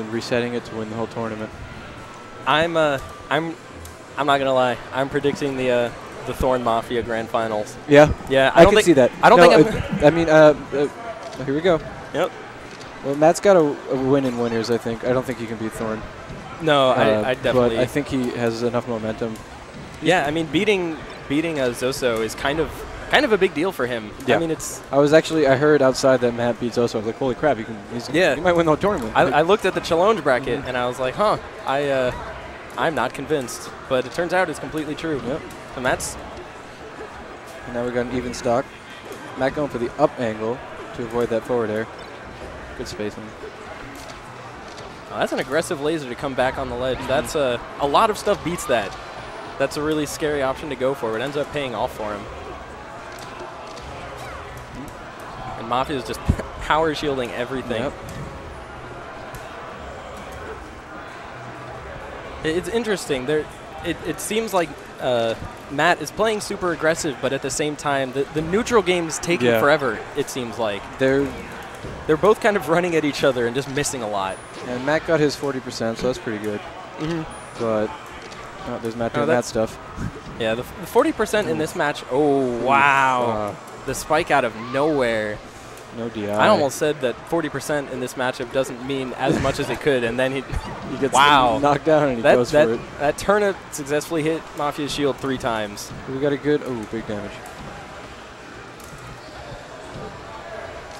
and resetting it to win the whole tournament. I'm uh, I'm I'm not gonna lie. I'm predicting the uh, the Thorn Mafia Grand Finals. Yeah, Yeah, I, I, don't can see that. I don't No, think it- I mean, uh, uh, here we go. Yep. Well, Matt's got a, a win in winners. I think. I don't think he can beat Thorn. No, Uh, I, I definitely. But I think he has enough momentum. yeah, I mean, beating beating uh, Zoso is kind of kind of a big deal for him. Yeah. I mean, it's. I was actually I heard outside that Matt beats Oso. I was like, holy crap, he can. He's, Yeah. he might win the tournament. I, I looked at the challenge bracket Mhm. and I was like, huh, I uh, I'm not convinced, but it turns out it's completely true. Yep. And that's And now we got an even stock. Matt going for the up angle to avoid that forward air. Good spacing. oh, that's an aggressive laser to come back on the ledge. Mm-hmm. That's uh, a lot of stuff beats that. That's a really scary option to go for. It ends up paying off for him. Mafia is just power shielding everything. Yep. It's interesting. There, it, it seems like uh, Matt is playing super aggressive, but at the same time, the, the neutral game's taking Yeah. forever. It seems like There, they're both kind of running at each other and just missing a lot. and Matt got his 40%, so that's pretty good. Mm-hmm. But oh, there's Matt Oh, doing that stuff. Yeah, the forty percent in this match. Oh wow, Uh, the spike out of nowhere. No DI. I almost said that forty percent in this matchup doesn't mean as much as it could, and then he he gets wow. knocked down and he that goes that for it. that turnip successfully hit Mafia's shield three times. We got a good. Oh, big damage.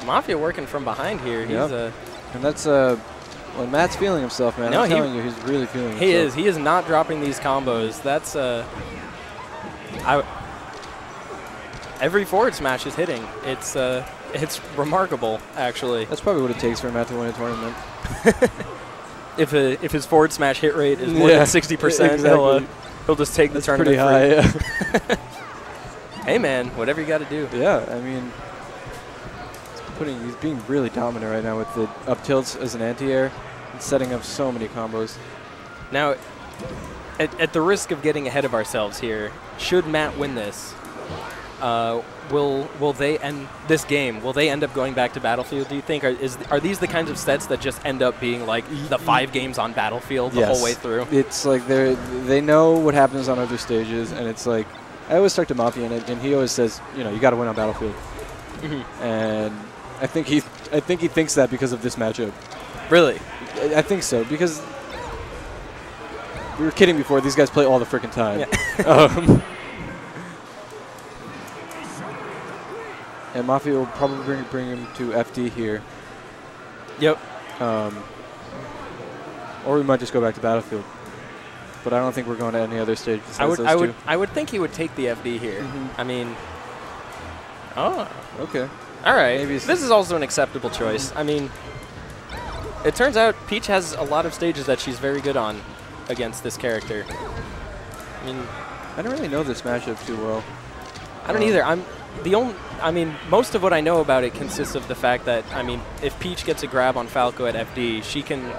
Mafia working from behind here. He's Yep. uh, And that's uh, when Matt's feeling himself, man. No, I'm he- telling you, he's really feeling it. He himself. is. He is not dropping these combos. That's uh, I. Every forward smash is hitting. It's uh, it's remarkable actually. That's probably what it takes for Matt to win a tournament. If a, if his forward smash hit rate is more Yeah, than sixty percent, he'll uh, he'll just take That's the tournament. pretty high. Hey man, whatever you got to do. yeah, I mean, he's putting. He's being really dominant right now with the up tilts as an anti-air, and setting up so many combos. Now, at, at the risk of getting ahead of ourselves here, should Matt win this, uh, will will they end this game? Will they end up going back to Battlefield? Do you think? Are, is, are these the kinds of sets that just end up being like the five games on Battlefield the whole way through? It's like they they know what happens on other stages, and it's like I always talk to Mafia, and, and he always says, you know, you got to win on Battlefield, Mhm. and I think he I think he thinks that because of this matchup. Really? I, I think so because we were kidding before. These guys play all the freaking time. um, and Mafia will probably bring, bring him to FD here. Yep. Um, or we might just go back to Battlefield. But I don't think we're going to any other stage besides I would those I would two. I would think he would take the FD here. Mhm. I mean, oh, Okay. all right. Maybe this is also an acceptable choice. I mean, it turns out Peach has a lot of stages that she's very good on against this character. I mean, I don't really know this matchup too well. I don't Um, either. I'm the only. I mean, most of what I know about it consists of the fact that I mean, if Peach gets a grab on Falco at FD, she can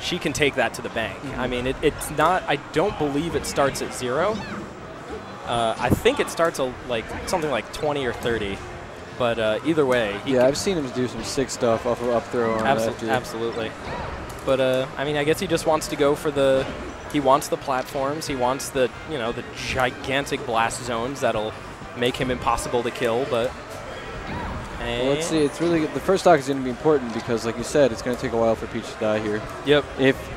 she can take that to the bank. Mhm. I mean, it, it's not. I don't believe it starts at zero. Uh, I think it starts a, like something like 20 or 30. But uh, either way, he Yeah, I've seen him do some sick stuff off of up throw on Abso- FD. absolutely. But uh, I mean, I guess he just wants to go for the. He wants the platforms. He wants the you know the gigantic blast zones that'll make him impossible to kill. But Well, let's see. It's really the first stock is going to be important because, like you said, it's going to take a while for Peach to die here Yep. if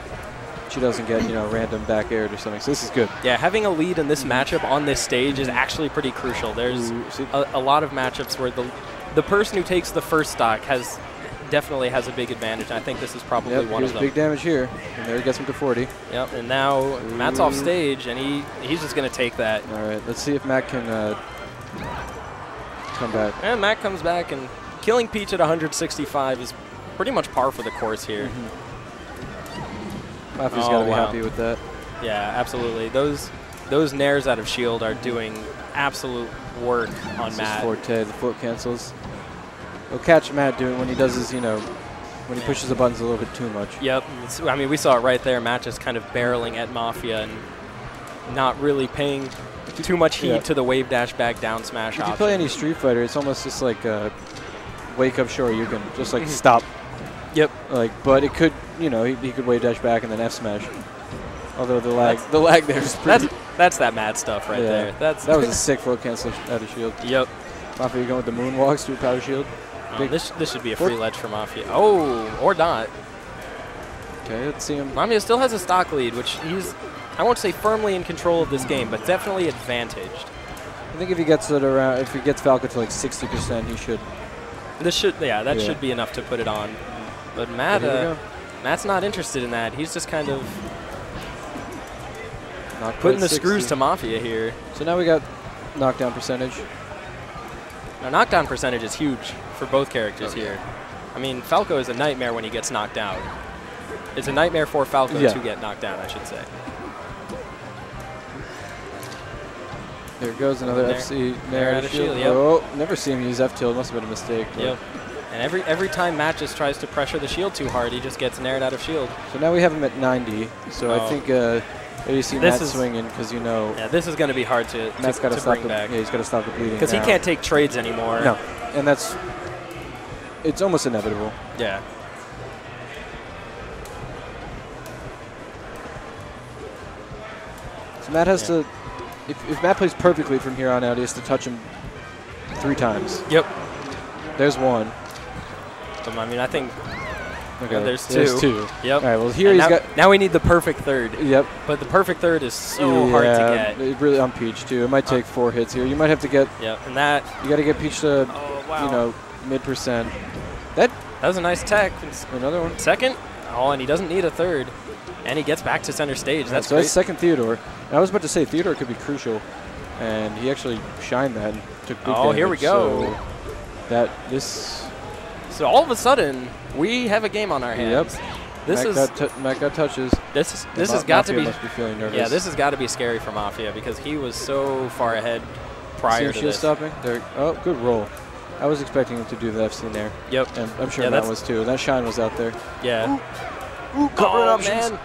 she doesn't get you know random back aired or something. So this is good. Yeah, having a lead in this matchup on this stage is actually pretty crucial. There's Ooh, a, a lot of matchups where the the person who takes the first stock has definitely has a big advantage. And I think this is probably Yep, one of them. big damage here, and there he gets him to 40. Yep. And now Matt's off stage, and he he's just gonna take that. All right, let's see if Matt can uh, come back. And Matt comes back and killing Peach at 165 is pretty much par for the course here. Mm-hmm. Mafia's Oh, got to be wow. happy with that. Yeah, absolutely. Those those nairs out of shield are doing absolute work on This is Matt. Forte, the float cancels. We'll catch Matt doing when he does his, you know, when he pushes the buttons a little bit too much. Yep. It's- I mean, we saw it right there. Matt just kind of barreling at Mafia and not really paying too much heed Yeah. to the wave dash back down smash If you play any Street Fighter, it's almost just like uh, wake up sure you can just like Mhm. stop. Yep. Like, but it could you know, he, he could wave dash back and then F smash. Although the lag, the lag there is pretty. That's that's that mad stuff right Yeah. there. That's that was a sick float cancel out of shield. yep. Mafia going with the moonwalks through power shield. Oh, this this should be a free ledge for Mafia. Oh, or not. Okay, let's see him. Mafia still has a stock lead, which he's I won't say firmly in control of this game, but definitely advantaged. I think if he gets it around, if he gets Falco to like 60%, he should. This should yeah, that Yeah. should be enough to put it on. But Matt, uh. Matt's not interested in that. He's just kind of Not putting the screws to Mafia here. So now we got knockdown percentage. Now, knockdown percentage is huge for both characters here. I mean, Falco is a nightmare when he gets knocked out. It's a nightmare for Falco Yeah. to get knocked down, I should say. There goes another Nair- FC Nair Nair out out of shield, yep. Oh, never see him use F tilt. Must have been a mistake. Yep. And every every time Matt just tries to pressure the shield too hard, he just gets nared out of shield. So now we have him at 90. So I Oh. think uh, there you see This Matt is- swinging because you know Yeah, this is going to be hard to, Matt's got to to stop bring the back. yeah he's got to stop the bleeding Because he can't take trades anymore. No, and that's it's almost inevitable. Yeah. So Matt has Yeah. to if, if Matt plays perfectly from here on out, he has to touch him three times. Yep. There's one. So, I mean, I think. Okay, there's There's two. two. Yep. All right. Well, here And he's now, got. now we need the perfect third. Yep. But the perfect third is so hard to get. It really on Peach too. It might uh, take four hits here. You might have to get. Yep. And that. You got to get Peach to Oh, wow. you know mid percent. That That was a nice tech. another one. Second. Oh, and he doesn't need a third. And he gets back to center stage. That's so great. that's second Theodore. And I was about to say Theodore could be crucial, and he actually shined that and took big Oh, here we go. so that this So all of a sudden, we have a game on our hands. Yep. This Mac is Mac got touches. this is this Ma- has got to be be yeah this has got to be scary for Mafia because he was so far ahead See prior him to this. stopping. There. Oh, good roll. I was expecting him to do the FC there, Yep. and I'm sure Yeah, Matt was too. That shine was out there. Yeah. Ooh, oh man.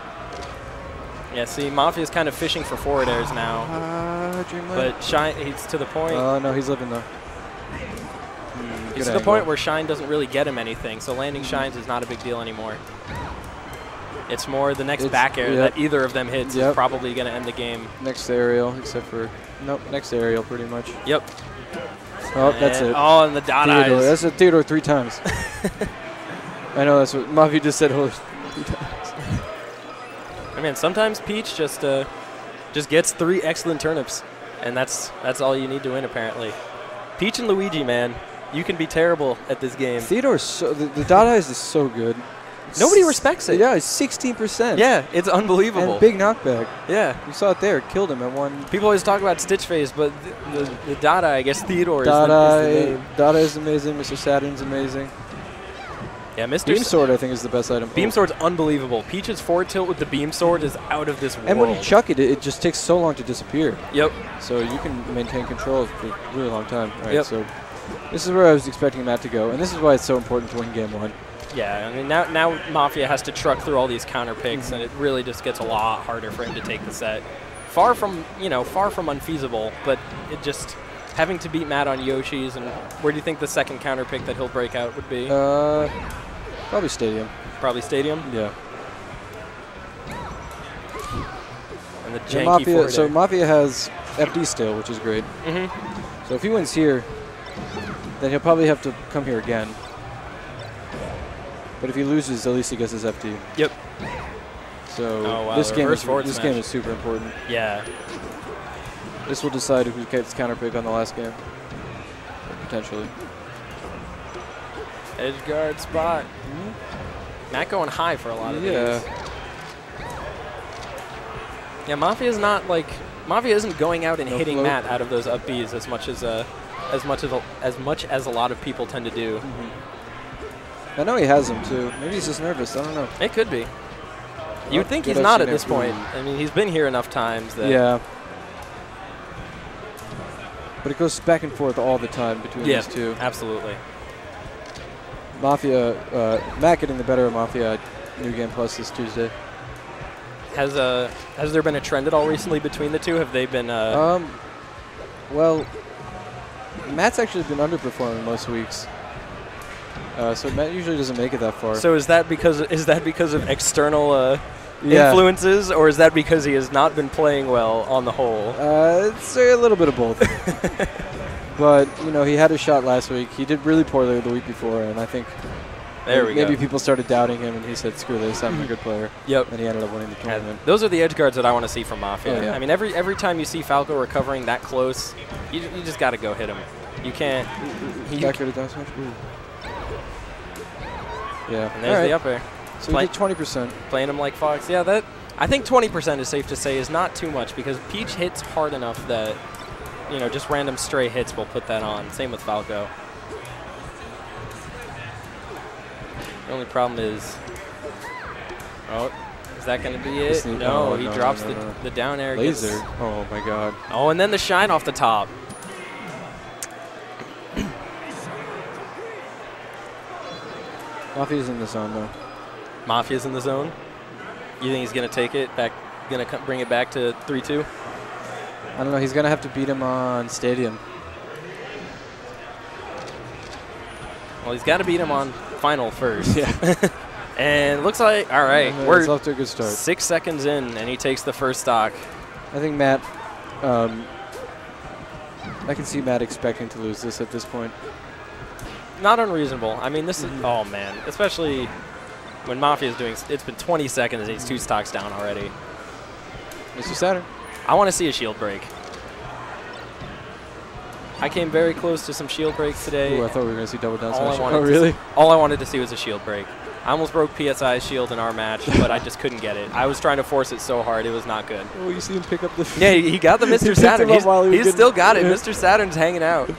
Yeah. See, Mafia's kind of fishing for forward airs now, uh, Dreamland. but Shine he's to the point. Oh no, he's living though. Hmm, he's good to the point where Shine doesn't really get him anything. So landing shines is not a big deal anymore. It's more the next It's- back air yep. that either of them hits Yep. is probably going to end the game. Next aerial, except for nope, next aerial pretty much. Yep. Oh, that's it. Oh, and the dot Theodore. eyes. That's a Theodore three times. I know that's what Mavi just said. Holy three times. I mean, sometimes Peach just uh, just gets three excellent turnips, and that's that's all you need to win apparently. Peach and Luigi, man, you can be terrible at this game. Theodore's so the, the dot eyes is so good. Nobody respects it. Yeah, it's sixteen percent. Yeah, it's unbelievable. and big knockback. yeah. You saw it there. It killed him at one. People always talk about Stitch Face, but the, the, the Dada, I guess Theodore is Dot the, is the name. Eh, Dot is amazing. Mr. Saturn's amazing. Yeah, Mr. Beam sword I think is the best item. Beam Sword's unbelievable. Peach's forward tilt with the Beam Sword is out of this world. And when you chuck it, it, it just takes so long to disappear. Yep. So you can maintain control for a really long time. All right, Yep. so this is where I was expecting Matt to go, and this is why it's so important to win game one. Yeah, I mean now now Mafia has to truck through all these counter picks, Mm-hmm. and it really just gets a lot harder for him to take the set. Far from you know far from unfeasible, but it just having to beat Matt on Yoshi's. And where do you think the second counter pick that he'll break out would be? Uh, probably Stadium. Probably Stadium Yeah. and the And janky Mafia, so. Mafia has FD still, which is great. Mhm. So if he wins here, then he'll probably have to come here again. But if he loses, at least he gets his FD. Yep. So Oh, wow, this game is this smash. game is super important. Yeah. This will decide who gets counter pick on the last game, potentially. Edge guard spot. Matt going high for a lot of Yeah. these. Yeah, Mafia's not like Mafia isn't going out and No hitting float. Matt out of those up Bs as much as uh, as much as a, as much as a lot of people tend to do. I know he has them too. Maybe he's just nervous. I don't know. It could be. You'd think he's not at this point. I mean, he's been here enough times that Yeah. But it goes back and forth all the time between Yeah, these two. absolutely. Mafia, uh, Matt getting the better of Mafia New Game Plus this Tuesday. Has uh has there been a trend at all recently between the two? Have they been uh, Um, well, Matt's actually been underperforming most weeks. Uh, so Matt usually doesn't make it that far. So is that because is that because of external uh, yeah. influences, or is that because he has not been playing well on the whole? Uh, it's a little bit of both. but you know, he had a shot last week. He did really poorly the week before, and I think There we maybe go. people started doubting him, and he said, "Screw this, I'm a good player," Yep. and he ended up winning the tournament. those are the edge guards that I want to see from Mafia. Oh, yeah. I mean, every every time you see Falco recovering that close, you, you just got to go hit him. You can't. you- Back here to down smash. Ooh. Yeah. and there's All the right. up air. So play- we did 20%. Playing him like Fox. Yeah, that. I think 20% is safe to say is not too much because Peach hits hard enough that, you know, just random stray hits will put that on. Same with Falco. The only problem is. Oh, is that going to be it? No, oh, he no, drops no, the, the down air. Laser. Oh my God. Oh, and then the shine off the top. Mafia's in the zone though. Mafia's in the zone. You think he's going to take it back? Going to bring it back to 3-2? I don't know. He's gonna have to beat him on Stadium. Well, he's got to beat him on final first. Yeah. And looks like all right, uh, we're off to a good start. six seconds in, and he takes the first stock. I think Matt. Um, I can see Matt expecting to lose this at this point. Not unreasonable. I mean, this is Mhm. oh man, especially when Mafia is doing. It's been 20 seconds, and he's two stocks down already. Mr. Saturn. I want to see a shield break. I came very close to some shield breaks today. Ooh, I thought we were gonna see double down smash. Oh, to really? All I wanted to see was a shield break. I almost broke PSI's shield in our match, but I just couldn't get it. I was trying to force it so hard, it was not good. Oh, you see him pick up the. Yeah, he got the Mr. Saturn. He's, he he's still got it. Mr. Saturn's hanging out.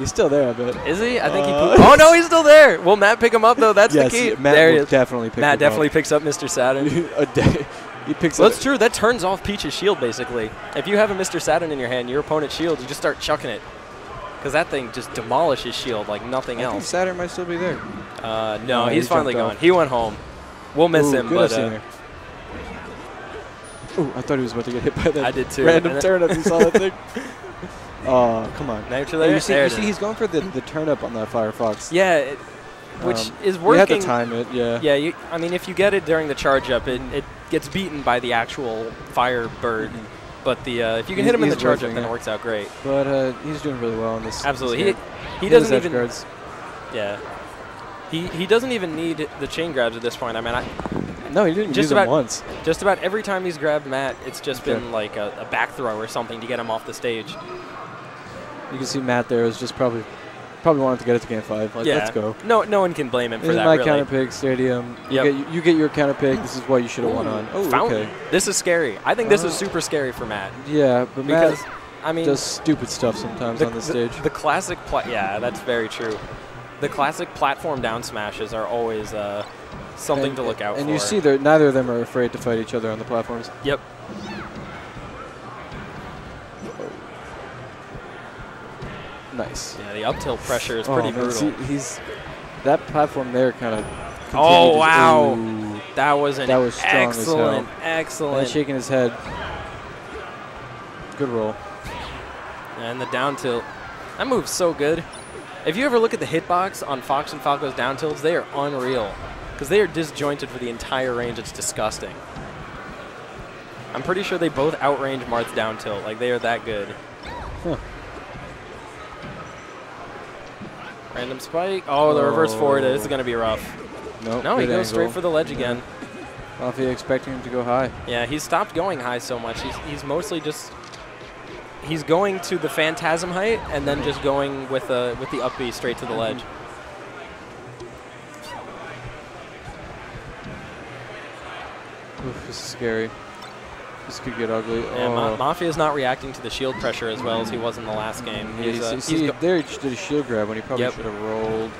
He's still there, I bet. Is he? I think he. Uh. Oh no, he's still there. Will Matt pick him up though? That's yes, the key. Matt there will definitely pick Matt definitely up. picks up Mr. Saturn. a day. He picks well, up. that's true. That turns off Peach's shield basically. If you have a Mr. Saturn in your hand, your opponent's shield, you just start chucking it. Because that thing just demolishes shield like nothing I think else. Saturn might still be there. Uh, no, Oh, he he's finally gone. off. He went home. We'll miss Ooh, him, but uh. Ooh, I thought he was about to get hit by that. I did too. Random And turnip. You saw that thing? Oh, come on. Yeah, there. you see, There you see he's going for the, the turnip on that Firefox. yeah, it, which Um, is We had working. to time it, yeah. Yeah, you, I mean, if you get it during the charge up, it, it gets beaten by the actual fire bird. Mhm. But the uh, if you can He's- hit him in the charge up, then it it. works out great. But uh, he's doing really well in this. Absolutely, this he game. he doesn't even guards. yeah. He he doesn't even need the chain grabs at this point. I mean, I, No, he didn't just use about- them once. just about every time he's grabbed Matt, it's just Okay. been like a, a back throw or something to get him off the stage. You can see Matt there is just probably probably wanted to get it to game five. Like, yeah, let's go. No, no one can blame him This for is that. my really. counter pick stadium. You, Yep. get, you, you get your counter pick. This is what you should have won on. Oh, Fountain. okay. This is scary. I think this is Uh, super scary for Matt Yeah, but because Matt I mean, does stupid stuff sometimes the, on the stage. The classic, pla- yeah, that's very true. The classic platform down smashes are always uh, something and, to look out and for. you see that neither of them are afraid to fight each other on the platforms. Yep. Nice. Yeah, the up tilt pressure is Oh, pretty man, brutal. see, he's that platform there kind of. Oh, wow. that was an That was strong excellent, excellent. And shaking his head. Good roll. And the down tilt. That move's so good. If you ever look at the hitbox on Fox and Falco's down tilts, they are unreal. Because they are disjointed for the entire range. It's disgusting. I'm pretty sure they both outrange Marth's down tilt. Like, they are that good. Huh. Random spike. Oh, the reverse forward. This is Oh. going to be rough. Nope, No, he goes straight for the ledge again. Mafia expecting him to go high. Yeah, he's stopped going high so much. He's, he's mostly just he's going to the phantasm height and then just going with the with the up B straight to the mm-hmm. ledge. Oof, this is scary. This could get ugly. Yeah, Ma- oh. Mafia is not reacting to the shield pressure as well as he was in the last game. Yeah, He's, uh, see, he's there he just did a shield grab when he probably Yep. should have rolled.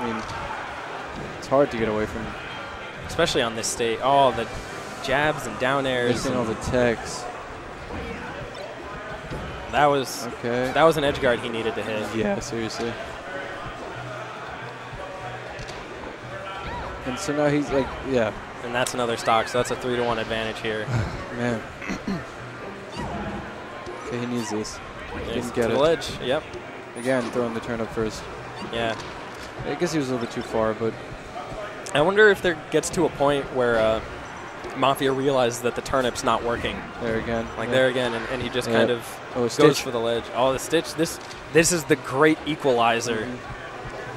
I mean, it's hard to get away from especially on this state. Oh, the jabs and down airs. missing all the techs. that was Okay. that was an edge guard he needed to hit. Yeah, seriously. And so now he's like, yeah, And that's another stock, so that's a three to one advantage here. man. okay, he needs this. Yes, get to the it. ledge. Yep. Again, throwing the turnip first. Yeah. I guess he was a little bit too far, but I wonder if there gets to a point where uh, Mafia realizes that the turnip's not working. there again. Like yeah. there again, and, and he just Yeah. kind of Oh, goes Stitch. for the ledge. Oh, the Stitch. This this is the great equalizer. Mhm.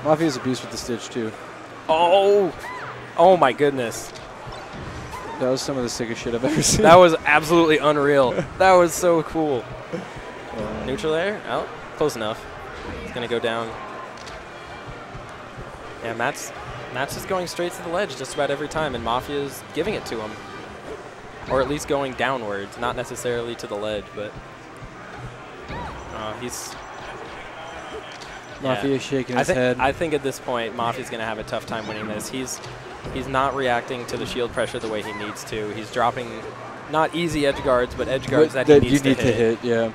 Mafia's abused with the Stitch, too. Oh, oh my goodness. That was some of the sickest shit I've ever seen. That was absolutely unreal. That was so cool. Uh, Neutral there? out. close enough. It's gonna go down. Yeah, Matt's Matt's just going straight to the ledge just about every time, and Mafia's giving it to him, or at least going downwards, not necessarily to the ledge, but uh, he's. Mafia yeah. shaking I his think head. I think at this point Mafia's gonna have a tough time winning this. He's he's not reacting to the shield pressure the way he needs to. He's dropping not easy edge guards, but edge guards that, that he needs you need to to hit. hit. Yeah.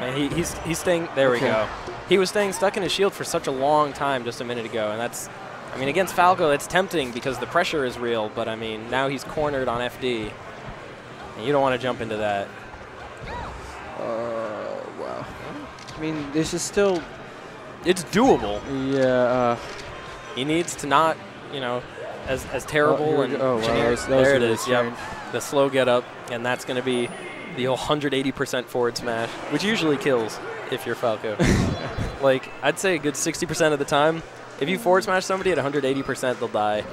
And he, he's he's staying. There we go. He was staying stuck in his shield for such a long time just a minute ago, and that's. I mean, against Falco, it's tempting because the pressure is real. But I mean, now he's cornered on FD, and you don't want to jump into that. Uh. I mean, this is still. It's doable. Yeah. Uh, He needs to not, you know, as as terrible here and. Oh, wow, that generic. was- that was there it really. Yep. The slow get up, and that's going to be the 180% forward smash, which usually kills if you're Falco. like I'd say a good 60% of the time, if you forward smash somebody at 180%, they'll die.